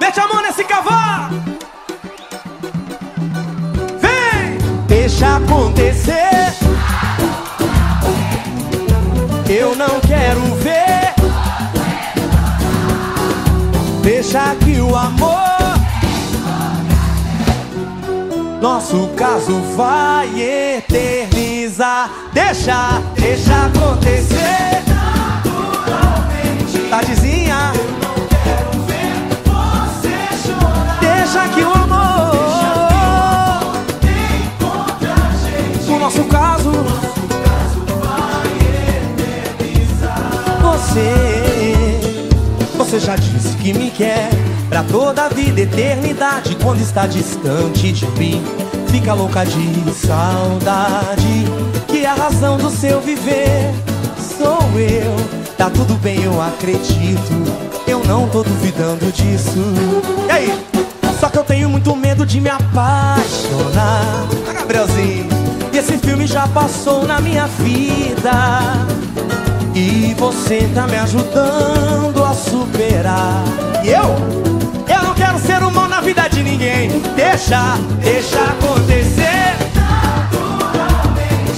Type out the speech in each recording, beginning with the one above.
Mete a mão nesse cavalo. Vem! Deixa acontecer. Eu não quero ver. Deixa que o amor. Nosso caso vai eternizar. Deixa, deixa acontecer. Você já disse que me quer pra toda a vida, eternidade. Quando está distante de mim, fica louca de saudade. Que a razão do seu viver sou eu. Tá tudo bem, eu acredito. Eu não tô duvidando disso. E aí? Só que eu tenho muito medo de me apaixonar. Gabrielzinho, e esse filme já passou na minha vida. E você tá me ajudando a superar. E eu? Eu não quero ser um mal na vida de ninguém. Deixa, deixa acontecer.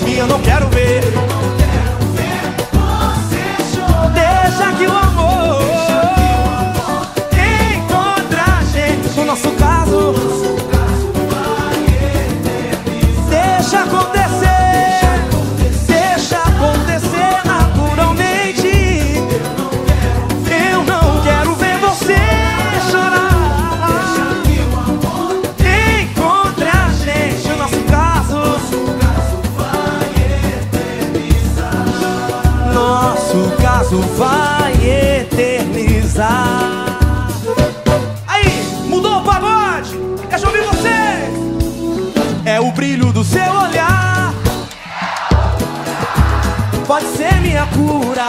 E eu não quero ver. Pode ser minha cura.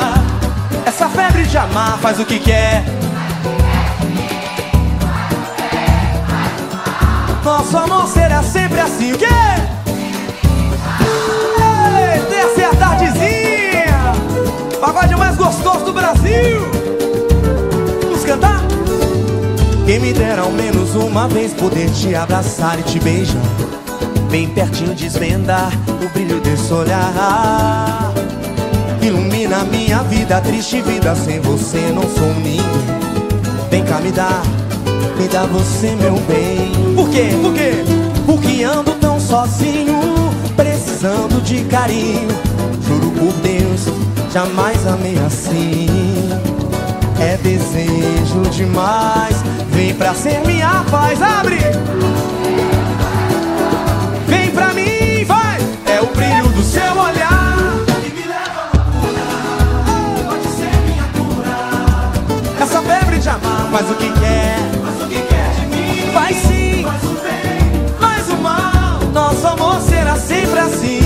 Essa febre de amar faz o que quer. Nosso amor será sempre assim. O quê? Essa é a tardezinha. Pagode mais gostoso do Brasil. Vamos cantar? Quem me dera ao menos uma vez poder te abraçar e te beijar. Bem pertinho desvendar o brilho desse olhar. Ilumina minha vida, triste vida. Sem você não sou ninguém. Vem cá me dá, me dá você meu bem. Por quê? Por quê? Porque ando tão sozinho, precisando de carinho. Juro por Deus, jamais amei assim. É desejo demais, vem pra ser minha paz. Abre! Faz o que quer. Faz o que quer de mim. Vai sim. Faz o bem. Faz o mal. Nosso amor será sempre assim.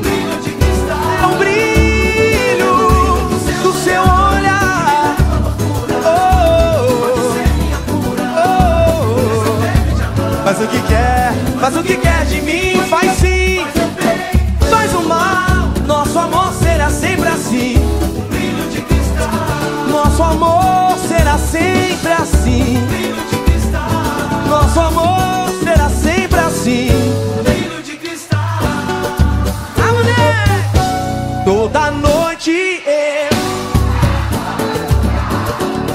Brilho de cristal. É o brilho do seu olhar. Oh, oh, Faz o que quer, faz o que quer de mim, eu.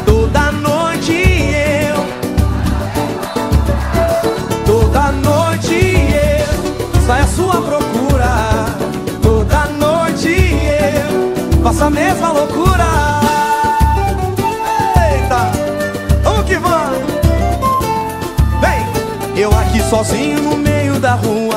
Toda noite eu. Toda noite eu saio à sua procura. Toda noite eu faço a mesma loucura. Eita, vamos que vamos. Vem, eu aqui sozinho no meio da rua,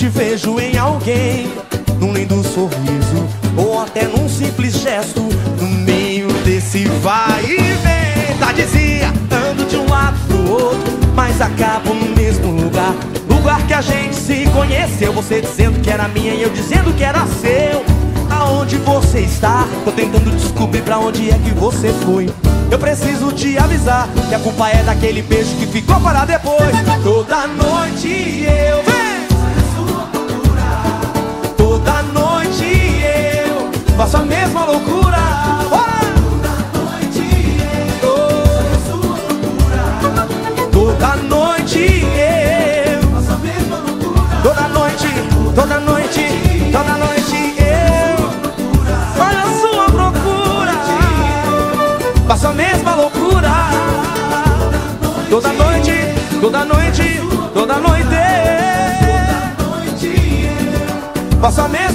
te vejo em alguém, num lindo sorriso, ou até num simples gesto, no meio desse vai e vem. Tá dizia, ando de um lado pro outro, mas acabo no mesmo lugar. Lugar que a gente se conheceu, você dizendo que era minha e eu dizendo que era seu. Aonde você está? Tô tentando descobrir pra onde é que você foi. Eu preciso te avisar que a culpa é daquele beijo que ficou para depois. Toda noite eu venho. noite eu. Toda noite, toda noite, toda noite eu. Olha a sua procura. Faço a mesma loucura. Toda noite, toda noite, toda noite eu. Faço a mesma